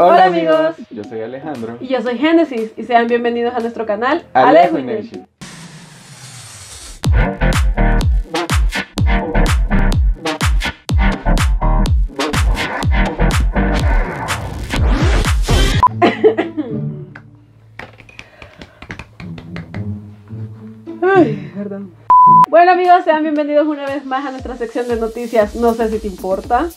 Hola, amigos. yo soy Alejandro. Y yo soy Génesis y sean bienvenidos a nuestro canal Alejo y Nation. Ay, perdón. Bueno amigos, sean bienvenidos una vez más a nuestra sección de noticias. No sé si te importa.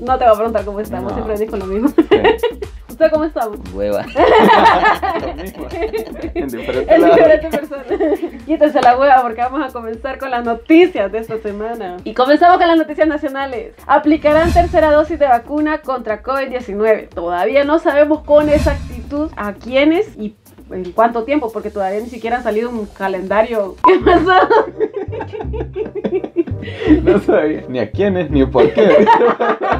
No te voy a preguntar cómo estamos, No. siempre con lo mismo. Sí, ¿Usted cómo estamos? Hueva. lo mismo. En diferente lado. diferente persona. Quítese la hueva porque vamos a comenzar con las noticias de esta semana. Y comenzamos con las noticias nacionales. Aplicarán tercera dosis de vacuna contra COVID-19. Todavía no sabemos con exactitud a quiénes y en cuánto tiempo, porque todavía ni siquiera han salido un calendario. ¿Qué pasó? No sabía ni a quiénes ni por qué.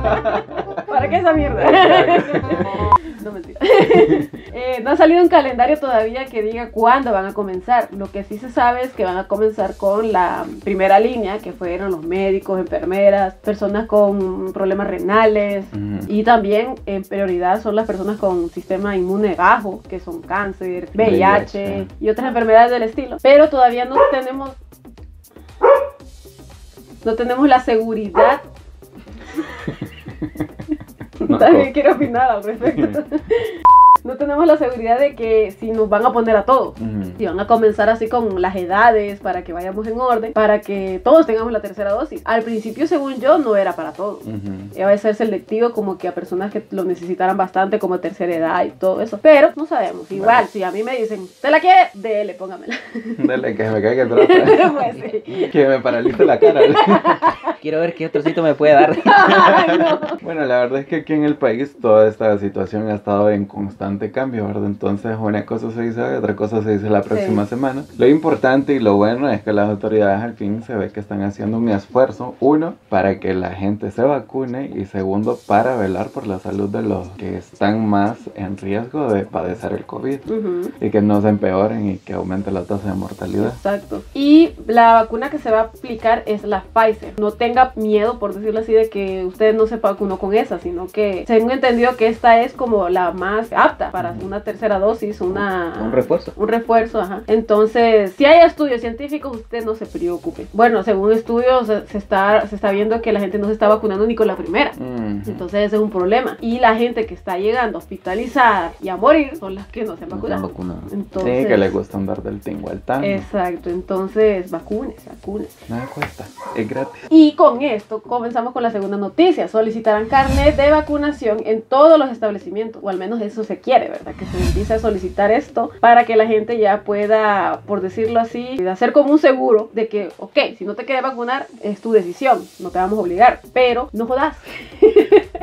¿Para qué esa mierda? No mentira. Eh, no ha salido un calendario todavía que diga cuándo van a comenzar. Lo que sí se sabe es que van a comenzar con la primera línea, que fueron los médicos, enfermeras, personas con problemas renales. Ujú. Y también en prioridad son las personas con sistema inmune bajo, que son cáncer, VIH, VIH. y otras enfermedades del estilo. Pero todavía no tenemos no tenemos la seguridad. También quiero opinar al respecto. No tenemos la seguridad de que si nos van a poner a todos. Ujú. Si van a comenzar así con las edades para que vayamos en orden, para que todos tengamos la tercera dosis. Al principio, según yo, no era para todos. Ujú. Iba a ser selectivo como que a personas que lo necesitaran bastante como tercera edad y todo eso. Pero no sabemos. Igual, Bueno. si a mí me dicen, ¿te la quiere? Dele, póngamela. Dale, que me caiga el brazo. pues sí. Que me paralice la cara. Quiero ver qué trocito me puede dar. Ay, no. Bueno, la verdad es que aquí en el país toda esta situación ha estado en constante cambio, ¿verdad? Entonces una cosa se dice hoy, otra cosa se dice la próxima Sí. semana. Lo importante y lo bueno es que las autoridades al fin se ve que están haciendo un esfuerzo, uno, para que la gente se vacune y segundo, para velar por la salud de los que están más en riesgo de padecer el COVID Ujú. y que no se empeoren y que aumente la tasa de mortalidad. Exacto. Y la vacuna que se va a aplicar es la Pfizer. No tenga miedo, por decirlo así, de que usted no se vacunó con esa, sino que tengo entendido que esta es como la más apta para una tercera dosis, una... Un refuerzo. Un refuerzo, ajá. Entonces, si hay estudios científicos, usted no se preocupe. Bueno, según estudios, se está, se está viendo que la gente no se está vacunando ni con la primera. Entonces ese es un problema. Y la gente que está llegando hospitalizada y a morir son las que no se han No se han vacunado. vacunado. Entonces, Sí, que le gusta andar del tingo al tango. Exacto, entonces vacunes, vacunes. Nada cuesta, es gratis. Y con esto comenzamos con la segunda noticia. Solicitarán carnet de vacunación en todos los establecimientos, o al menos eso se quiere, ¿verdad? Que se empiece a solicitar esto para que la gente ya pueda, por decirlo así, hacer como un seguro de que, ok, si no te quieres vacunar, es tu decisión, no te vamos a obligar, pero no jodas.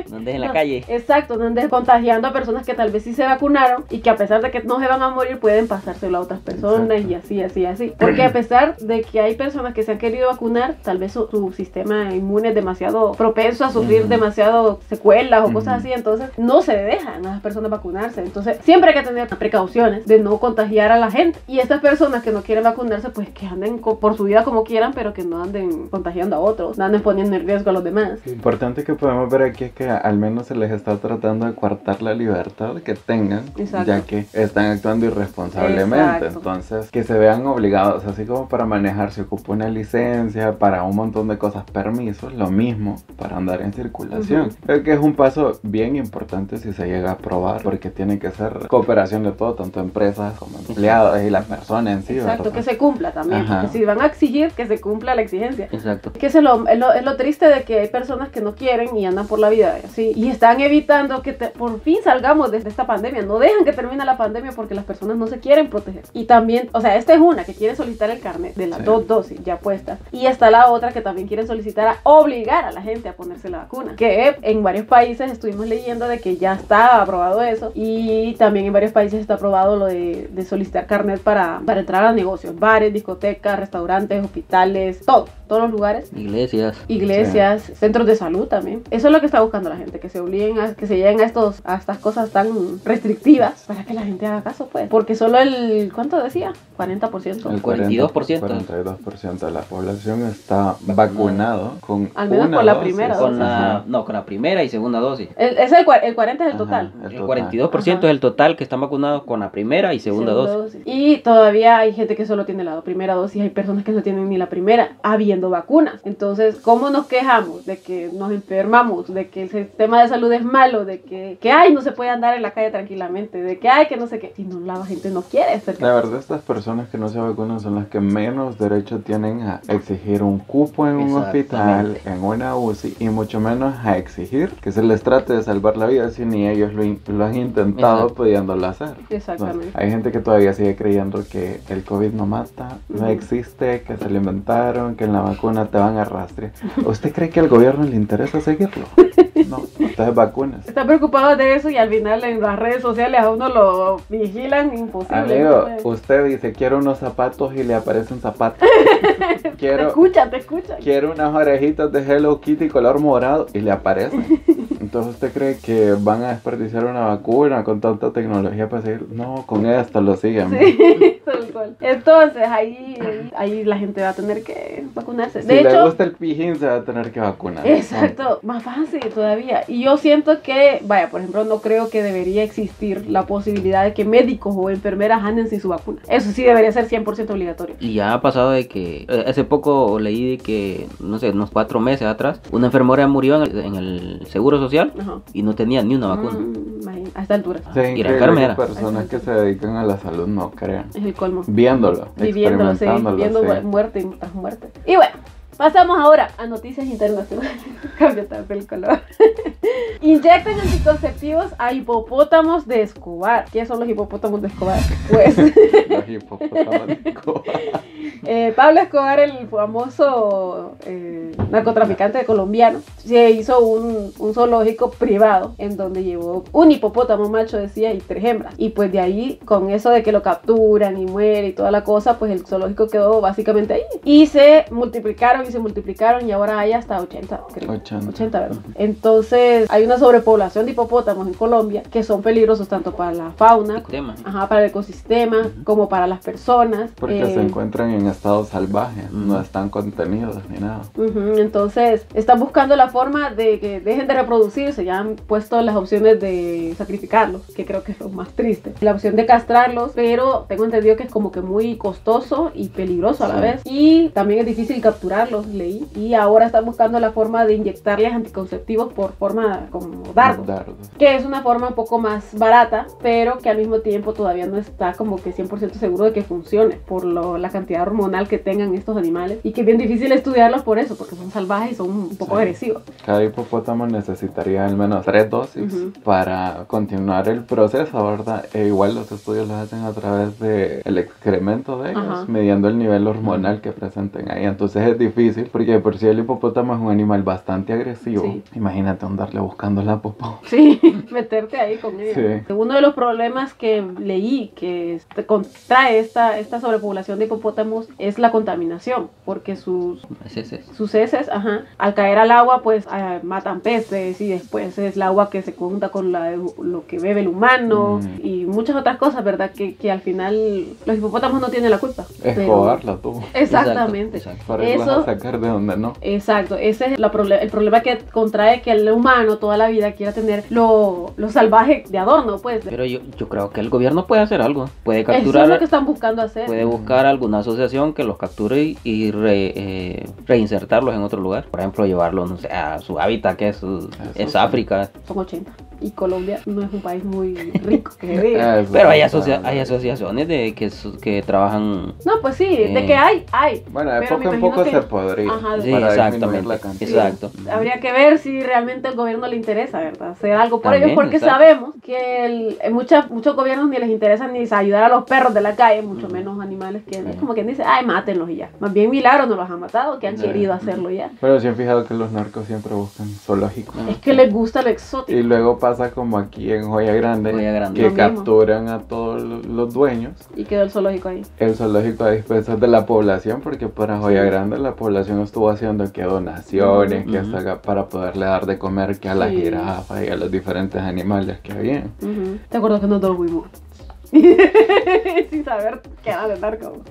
No andes en la No, calle. Exacto, no andes contagiando a personas que tal vez sí se vacunaron y que a pesar de que no se van a morir pueden pasárselo a otras personas Exacto. y así, así, así. Porque a pesar de que hay personas que se han querido vacunar, tal vez su, su sistema inmune es demasiado propenso a sufrir Ujú. demasiado secuelas o cosas Ujú. así, entonces no se dejan a las personas vacunarse. Entonces siempre hay que tener precauciones de no contagiar a la gente. Y estas personas que no quieren vacunarse, pues que anden por su vida como quieran, pero que no anden contagiando a otros, no anden poniendo en riesgo a los demás. Lo importante que podemos ver aquí es que al menos se les está tratando de coartar la libertad que tengan, Exacto. ya que están actuando irresponsablemente. Exacto. Entonces, que se vean obligados, así como para manejar se ocupa una licencia, para un montón de cosas, permisos, lo mismo para andar en circulación. Ujú. Creo que es un paso bien importante si se llega a aprobar, porque tiene que ser cooperación de todo, tanto empresas como empleados y la persona en sí. Exacto, ¿verdad? que se cumpla también. Ajá. Porque si van a exigir, que se cumpla la exigencia. Exacto. Que es lo, es, lo, es lo triste de que hay personas que no quieren y andan por la vida así. Y están evitando que te- por fin salgamos de esta pandemia. No dejan que termine la pandemia porque las personas no se quieren proteger. Y también, o sea, esta es una que quiere solicitar el carnet de las Sí. dos dosis ya puestas. Y está la otra que también quiere solicitar a obligar a la gente a ponerse la vacuna. Que en varios países estuvimos leyendo de que ya está aprobado eso. Y también en varios países está aprobado lo de, de solicitar carnet para, para entrar a negocios, bares, discotecas, restaurantes, hospitales, todo. Todo todos los lugares. Iglesias. Iglesias, centros de salud también. Eso es lo que está buscando la gente, que se obliguen a que se lleguen a estos a estas cosas tan restrictivas para que la gente haga caso, pues. Porque solo el ¿cuánto decía? 40%. El 42%. 42% de la población está vacunado con Al menos una con la dosis. primera Con la, Ajá. no, con la primera y segunda dosis. El, es el, el 40 es el total. el El total. 42% Ajá. es el total que están vacunados con la primera y segunda, dosis. Y todavía hay gente que solo tiene la primera dosis, hay personas que no tienen ni la primera, habiendo vacunas. Entonces, ¿cómo nos quejamos de que nos enfermamos, de que el sistema de salud es malo, de que, que ay, no se puede andar en la calle tranquilamente, de que ay, que no sé qué? Si no, la gente no quiere hacer La verdad, estas personas que no se vacunan son las que menos derecho tienen a exigir un cupo en un hospital, en una UCI, y mucho menos a exigir que se les trate de salvar la vida si ni ellos lo, lo han intentado Exacto. pudiéndolo hacer. Exactamente. Entonces, hay gente que todavía sigue creyendo que el COVID no mata, no existe, que se lo inventaron, que en la vacuna te van a rastrear. ¿Usted cree que al gobierno le interesa seguirlo? No, entonces vacunas. Están preocupados de eso y al final en las redes sociales a uno lo vigilan imposible. Amigo, ¿no? usted dice quiero unos zapatos y le aparecen zapatos. te quiero, escuchan, te escuchan. quiero unas orejitas de Hello Kitty color morado y le aparecen. Entonces usted cree que van a desperdiciar una vacuna con tanta tecnología para seguir. No, con esto lo siguen. Sí, tal cual. Entonces ahí, ahí la gente va a tener que vacunarse. Si De le hecho, gusta el pijín se va a tener que vacunar. Exacto, más fácil todavía. Y yo siento que, vaya, por ejemplo, no creo que debería existir la posibilidad de que médicos o enfermeras anden sin su vacuna. Eso sí debería ser 100% obligatorio. Y ya ha pasado de que, eh, hace poco leí de que, no sé, unos cuatro meses atrás, una enfermera murió en el, en el Seguro Social Ajá. y no tenía ni una vacuna. Mm, a esta altura. Sí, Y la increíble enfermera. que personas que se dedican a la salud no crean. Es el colmo. Viéndolo, Viviéndolo, sí, viendo sí. mu- muerte y tras muerte. Y bueno, pasamos ahora a noticias internacionales. Cambia tanto el color. Inyectan anticonceptivos a hipopótamos de Escobar. ¿Qué son los hipopótamos de Escobar? Pues Los hipopótamos de Cuba. eh, Pablo Escobar, el famoso eh, narcotraficante colombiano, se hizo un, un zoológico privado en donde llevó un hipopótamo macho, decía, y tres hembras. Y pues de ahí, con eso de que lo capturan y muere y toda la cosa, pues el zoológico quedó básicamente ahí. Y se multiplicaron y se multiplicaron y ahora hay hasta 80, creo. 80. 80, ¿verdad? Entonces, hay una sobrepoblación de hipopótamos en Colombia que son peligrosos tanto para la fauna, ajá, para el ecosistema, como para las personas. Porque Eh, se encuentran en estado salvaje, no están contenidos ni nada. Entonces, están buscando la forma de que dejen de reproducirse. Ya han puesto las opciones de sacrificarlos, que creo que es lo más triste. La opción de castrarlos, pero tengo entendido que es como que muy costoso y peligroso a la Sí. vez. Y también es difícil capturarlos, leí. Y ahora están buscando la forma de inyectarles anticonceptivos por forma como dardos. Dardos. Que es una forma un poco más barata, pero que al mismo tiempo todavía no está como que 100% seguro de que funcione por lo- la cantidad hormonal que tengan estos animales. Y que es bien difícil estudiarlos por eso, porque son salvajes y son un poco Sí. agresivos. Cada hipopótamo necesitaría al menos tres dosis Ujú. para continuar el proceso, ¿verdad? E igual los estudios los hacen a través del excremento de ellos, Ajá. midiendo el nivel hormonal que presenten ahí. Entonces es difícil, porque de por sí el hipopótamo es un animal bastante agresivo. Sí. Imagínate andarle buscando la popó. Sí, meterte ahí con ella. Sí. Uno de los problemas que leí que contrae esta, esta sobrepoblación de hipopótamos es la contaminación, porque sus, Es ese. sus heces, ajá, al caer al agua, pues ah, matan peces y después es el agua que se junta con la, lo que bebe el humano Mm. y muchas otras cosas, ¿verdad? Que, que al final los hipopótamos no tienen la culpa. pero- Escobar la tuvo. Exactamente. Exacto, exacto. Eso- sacar de donde no. Exacto, ese es la proble- el problema que contrae que el humano toda la vida quiera tener lo, lo salvaje de adorno, pues. Pero yo, yo creo que el gobierno puede hacer algo. Puede Eso es capturar, lo que están buscando hacer. puede buscar alguna asociación que los capture y, y re- eh, reinsertarlos en otro lugar. Por ejemplo, llevarlos no sé, a su hábitat, que es, es sí. África. Son 80. Y Colombia no es un país muy rico, que. Eso Pero hay, es asocia- hay asociaciones de que, su- que trabajan. No, pues sí, de Eh. que hay, hay. Bueno, de Pero poco en poco imagino se que- Ajá, Sí, para exactamente. la cantidad. Exacto. Habría que ver si realmente al gobierno le interesa, ¿verdad? Hacer algo por También, ellos, porque exacto. sabemos que el, en muchas, muchos gobiernos ni les interesa ni ayudar a los perros de la calle, mucho menos animales que es como quien dice, ay, mátenlos y ya. Más bien milagro no los han matado, que han Sí. querido hacerlo ya. Pero sí han fijado que los narcos siempre buscan zoológicos. Es que les gusta lo exótico. Y luego pasa como aquí en Joya Grande, Joya Grande. que Lo mismo. capturan a todos los- dueños. Y quedó el zoológico ahí. El zoológico a expensas de la población, porque para Joya Grande la población población estuvo haciendo que donaciones, que hasta para poderle dar de comer que a la Sí. jirafa y a los diferentes animales que había. ¿Te acuerdas que nos dormimos? Sin saber qué era de narco.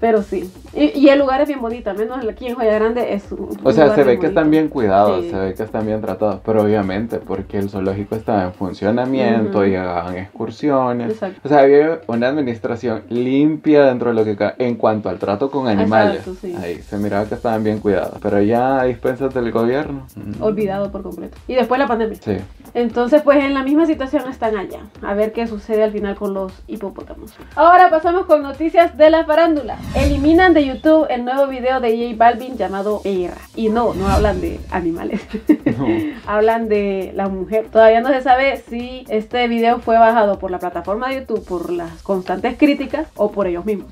Pero sí. Y, y el lugar es bien bonito, al menos aquí en Joya Grande es un O sea, lugar se ve que están bien cuidados, Sí. se ve que están bien tratados, pero obviamente porque el zoológico estaba en funcionamiento, Ujú. llegaban excursiones. Exacto. O sea, había una administración limpia dentro de lo que en cuanto al trato con animales. Exacto, sí. Ahí se miraba que estaban bien cuidados, pero ya a dispensas del gobierno. Olvidado por completo. Y después la pandemia. Sí. Entonces, pues en la misma situación están allá. A ver qué sucede al final con los hipopótamos. Ahora pasamos con noticias de la farándula. Eliminan de YouTube el nuevo video de J Balvin llamado Perra. Y no, no hablan de animales. No. hablan de la mujer. Todavía no se sabe si este video fue bajado por la plataforma de YouTube por las constantes críticas o por ellos mismos.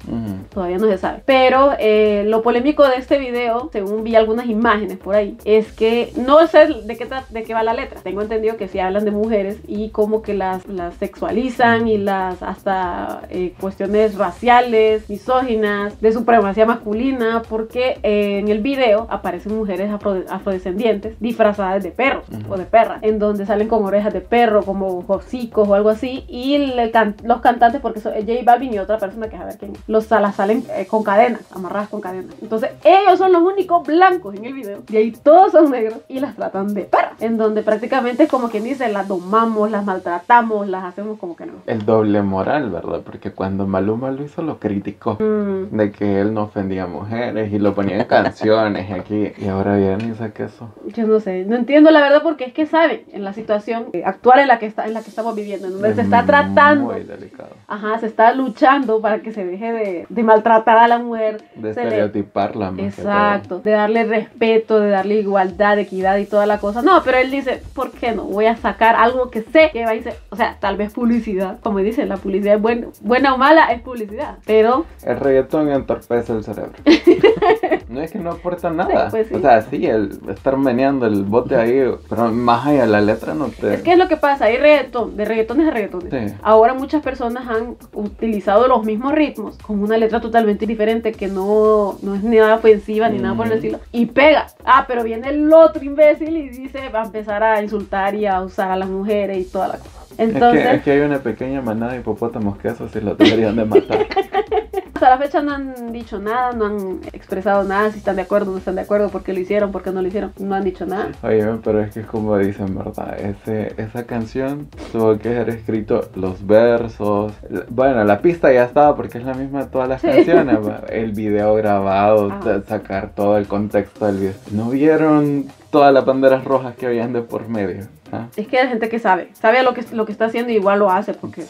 Todavía no se sabe. Pero eh, lo polémico de este video, según vi algunas imágenes por ahí, es que no sé de qué, de qué va la letra. Tengo entendido que sí hablan de mujeres y como que las, las sexualizan y las hasta eh, cuestiones raciales, misóginas, de supremacía masculina, porque eh, en el video aparecen mujeres afro- afrodescendientes disfrazadas de perros o de perras, en donde salen con orejas de perro, como hocicos o algo así, y can- los cantantes, porque son J Balvin y otra persona que es a ver quién, es, los salen eh, con cadenas, amarradas con cadenas. Entonces ellos son los únicos blancos en el video, y ahí todos son negros y las tratan de perras, en donde prácticamente es como quien dice, las domamos, las maltratamos, las hacemos como que no. El doble moral, ¿verdad? Porque cuando Maluma lo hizo, lo criticó. Mm, De que él no ofendía a mujeres y lo ponía en canciones aquí. Y ahora viene y saca eso. Yo no sé, no entiendo la verdad porque es que saben en la situación actual en la que está, en la que estamos viviendo, en donde se está Es tratando Muy delicado. Ajá, se está luchando para que se deje de, de maltratar a la mujer. De le- estereotiparla que Exacto, de darle respeto, de darle igualdad, equidad y toda la cosa. No, pero él dice, ¿por qué no? Voy a sacar algo que sé que va a ser, o sea, tal vez publicidad. Como dicen, la publicidad es buena, buena o mala, es publicidad. Pero. El reggaetón entorpece el cerebro. no es que no aporta nada. pues sí. O sea, sí, el estar meneando el bote ahí, pero más allá de la letra no te... es que es lo que pasa, hay reggaetón, de reggaetones a reggaetones. Sí. Ahora muchas personas han utilizado los mismos ritmos con una letra totalmente diferente que no, no es ni nada ofensiva ni nada por el Mm. estilo y pega. Ah, pero viene el otro imbécil y dice va a empezar a insultar y a usar a las mujeres y toda la cosa. Entonces, Es, que, es que hay una pequeña manada de hipopótamos que eso sí lo deberían de matar. hasta la fecha no han dicho nada, no han expresado nada, si están de acuerdo o no están de acuerdo, por qué lo hicieron, por qué no lo hicieron, no han dicho nada. Oye, pero es que es como dicen, ¿verdad? Ese, esa canción tuvo que haber escrito los versos. Bueno, la pista ya estaba porque es la misma de todas las Sí. canciones. El video grabado, Ah. sacar todo el contexto del video. ¿No vieron todas las banderas rojas que habían de por medio? ¿Ah? Es que hay gente que sabe, sabe lo que, lo que está haciendo y igual lo hace porque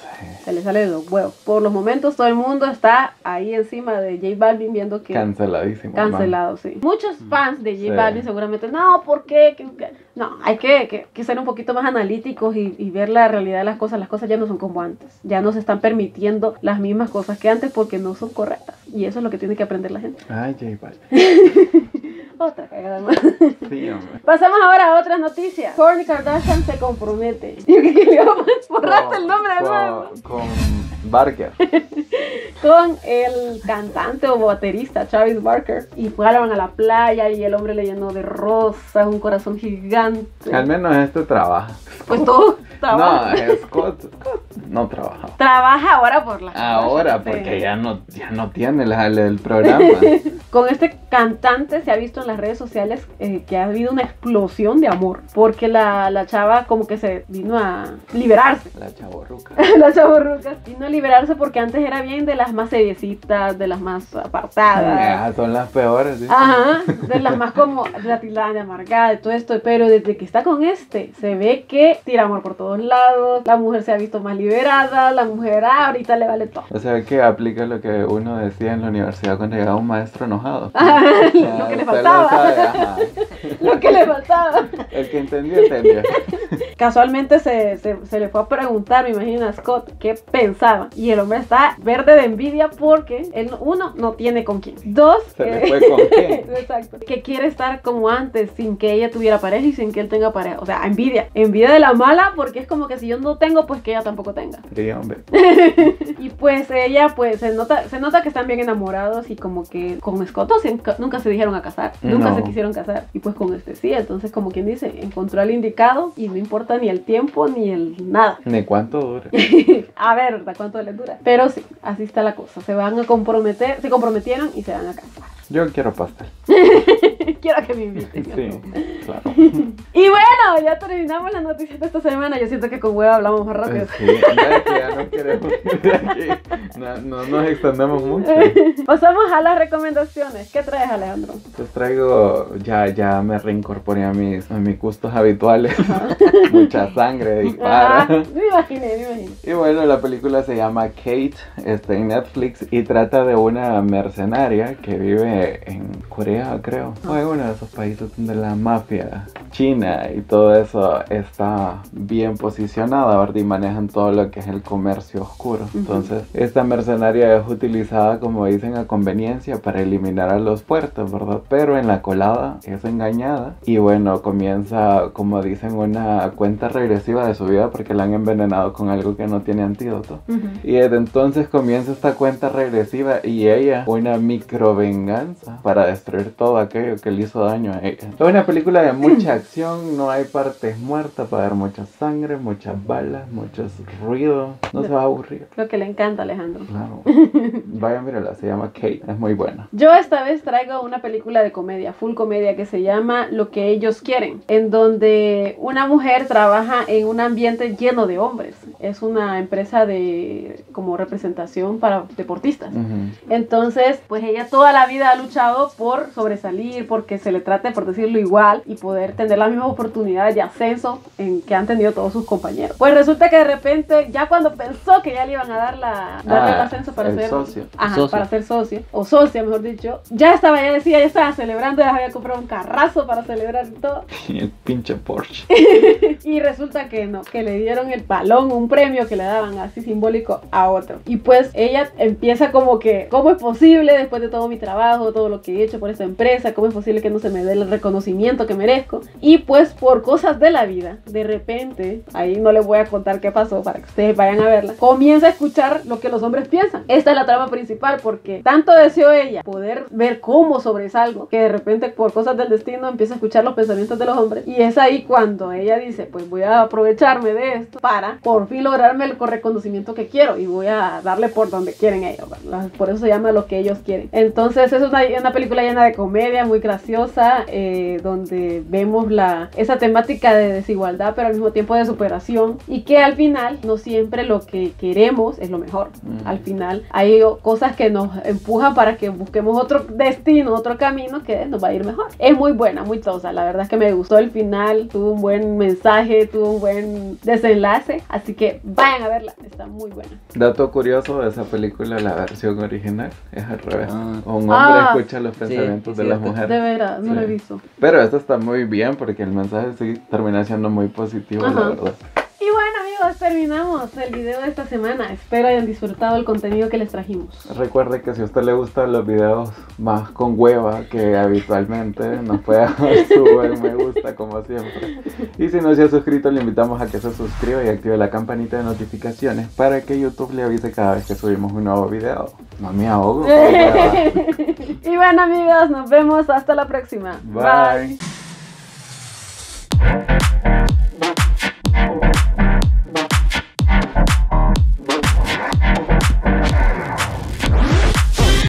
se le sale de los huevos. Por los momentos todo el mundo está ahí encima de J Balvin viendo que... Canceladísimo. man. Cancelado, sí. Muchos fans de J Sí. Balvin seguramente, no, ¿por qué? Que- que-". No, hay que, que- que ser un poquito más analíticos y, y ver la realidad de las cosas. Las cosas ya no son como antes. Ya no se están permitiendo las mismas cosas que antes porque no son correctas. Y eso es lo que tiene que aprender la gente. Ay, J Balvin. Otra cagada más. Sí, hombre. Pasamos ahora a otras noticias. Kourtney Kardashian se compromete. Yo que le borraste el nombre de nuevo. Con Barker. Con el cantante o baterista Travis Barker. Y fueron a la playa y el hombre le llenó de rosas, un corazón gigante. Al menos este trabaja. Pues todo trabaja. No, Scott, Scott no trabaja. Trabaja ahora por la Ahora, Sí. porque ya no, ya no tiene la- el programa. Con este cantante se ha visto en las redes sociales eh, que ha habido una explosión de amor. Porque la, la chava como que se vino a liberarse. La chaborruca. la chavorruca vino a liberarse porque antes era bien de las más seriecitas, de las más apartadas. Ah, son las peores. ¿sí? Ajá, de las más como la tildada de amargada y todo esto, pero desde que está con este, se ve que tira amor por todos lados, la mujer se ha visto más liberada, la mujer ah, ahorita le vale todo. O sea que aplica lo que uno decía en la universidad cuando llegaba un maestro enojado. Ah, lo que le usted lo faltaba, lo que le faltaba. El que entendió, entendió. Casualmente se, se, se le fue a preguntar, me imagino a Scott, qué pensaba. Y el hombre está verde de envidia porque él, uno, no tiene con quién. Dos, Se le fue con quién. Exacto. Que quiere estar como antes, sin que ella tuviera pareja y sin que él tenga pareja. O sea, envidia. Envidia de la mala porque es como que si yo no tengo, pues que ella tampoco tenga. Sí, hombre. Y pues ella, pues se nota, se nota que están bien enamorados y como que con Scott nunca se dijeron a casar, nunca No. se quisieron casar. Y pues con este sí, entonces como quien dice, encontró al indicado y no importa ni el tiempo ni el nada. Ni cuánto dura. a ver, ¿hasta cuánto les dura? Pero sí, así está la cosa. Se van a comprometer, se comprometieron y se van a casar. Yo quiero pastel. Quiero que me inviten. Sí, claro. Y bueno, ya terminamos las noticias de esta semana. Yo siento que con hueva hablamos más rápido. Sí, ya que ya no queremos de aquí. No, no nos extendemos mucho. Pasamos a las recomendaciones. ¿Qué traes, Alejandro? Pues traigo, ya, ya me reincorporé a mis, a mis gustos habituales. Mucha sangre dispara. Ah, me imaginé, me imaginé. Y bueno, la película se llama Kate, está en Netflix y trata de una mercenaria que vive en Corea, creo, en uno de esos países donde la mafia china y todo eso está bien posicionada, ¿verdad? Y manejan todo lo que es el comercio oscuro. Entonces, esta mercenaria es utilizada, como dicen, a conveniencia para eliminar a los puertos, ¿verdad? Pero en la colada es engañada y bueno, comienza, como dicen, una cuenta regresiva de su vida porque la han envenenado con algo que no tiene antídoto. Y desde entonces comienza esta cuenta regresiva y ella una micro venganza para destruir todo aquello que le hizo daño a ella. Es una película de mucha acción, no hay partes muertas para ver mucha sangre, muchas balas, muchos ruidos. No se va a aburrir. Lo que le encanta, Alejandro. Claro. Vaya, mírala, se llama Kate, es muy buena. Yo esta vez traigo una película de comedia, full comedia, que se llama Lo que ellos quieren, en donde una mujer trabaja en un ambiente lleno de hombres. Es una empresa de como representación para deportistas. Ujú. Entonces, pues ella toda la vida ha luchado por sobresalir, porque se le trate, por decirlo igual, y poder tener las mismas oportunidades de ascenso en que han tenido todos sus compañeros. Pues resulta que de repente, ya cuando pensó que ya le iban a dar la, darle el Ah, ascenso para el ser socio. Ajá, Socio. para ser socio, o socia, mejor dicho, ya estaba, ya decía, ya estaba celebrando, ya había comprado un carrazo para celebrar y todo. Y el pinche Porsche. Y resulta que no, que le dieron el balón, un premio que le daban así simbólico a otro. Y pues ella empieza como que, ¿cómo es posible después de todo mi trabajo, todo lo que he hecho por esta empresa? ¿Cómo es posible que no se me dé el reconocimiento que merezco? Y pues por cosas de la vida, de repente, ahí no les voy a contar qué pasó para que ustedes vayan a verla, comienza a escuchar lo que los hombres piensan. Esta es la trama principal porque tanto deseó ella poder ver cómo sobresalgo que de repente por cosas del destino empieza a escuchar los pensamientos de los hombres y es ahí cuando ella dice pues voy a aprovecharme de esto para por fin lograrme el reconocimiento que quiero y voy a darle por donde quieren ellos ¿verdad? por eso se llama lo que ellos quieren entonces es una, una película llena de comedia muy graciosa eh, donde vemos la esa temática de desigualdad pero al mismo tiempo de superación y que al final no siempre lo que queremos es lo mejor Mm. al final hay cosas que nos empujan para que busquemos otro destino, otro camino que nos va a ir mejor. Es muy buena, muy tosa. La verdad es que me gustó el final, tuvo un buen mensaje, tuvo un buen desenlace. Así que vayan a verla, está muy buena. Dato curioso de esa película, la versión original es al revés. Ah. Un hombre Ah. escucha los pensamientos sí, de las mujeres. De veras, no lo he visto. Pero esto está muy bien porque el mensaje sí termina siendo muy positivo, la Ajá. verdad. Y bueno amigos, terminamos el video de esta semana. Espero hayan disfrutado el contenido que les trajimos. Recuerde que si a usted le gustan los videos más con hueva que habitualmente, nos puede dar su buen me gusta como siempre. Y si no se ha suscrito, le invitamos a que se suscriba y active la campanita de notificaciones para que YouTube le avise cada vez que subimos un nuevo video. No me ahogo. y bueno amigos, nos vemos hasta la próxima. Bye.